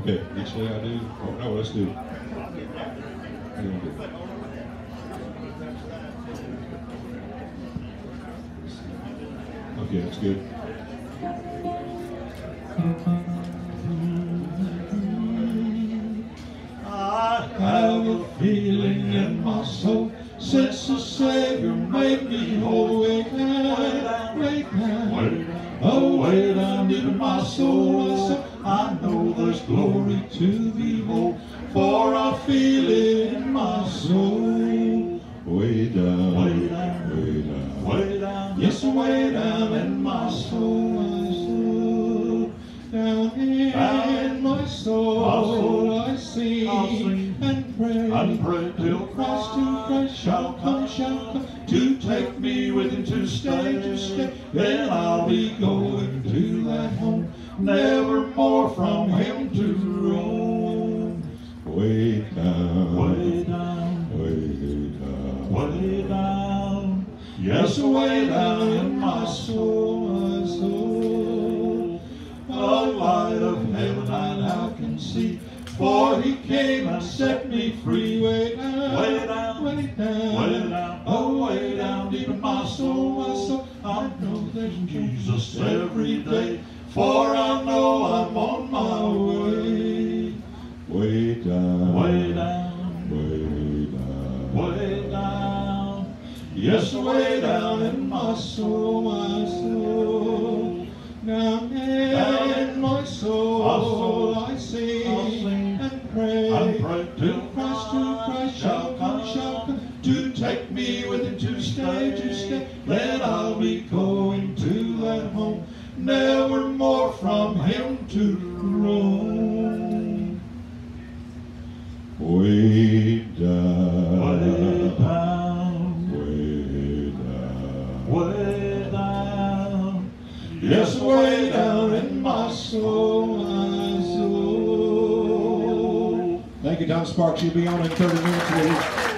Okay, actually I do. Oh, no, let's do. Okay, that's good. I have a feeling in my soul since the Savior made me whole. Way down, way down, way down, oh, way down deep in my soul. There's glory to behold, for I feel it in my soul. Way down, Way down, way down. way down, yes, way down in my soul, my soul. Down in my soul, I sing, I'll sing and pray, and pray till Christ to Christ shall come, shall come to take me with him to stay, to stay. Then I'll be going to that home, never more from him yes, way down in my soul, my soul. A light of heaven I now can see, for he came and set me free. Way down, Way down, way down, way down, oh, way down deep in my soul, my soul. I know there's Jesus every day, for I yes, way down in my soul, my soul. Down in my soul, I sing, I'll sing and pray, and pray till Christ, to Christ shall come, shall come to take me with him to stay, to stay. Then I'll be going to that home, never more from him to roam. Way down, way down. Way down, yes, way down in my soul, my soul. Thank you, Tom Sparks. You'll be on in 30 minutes.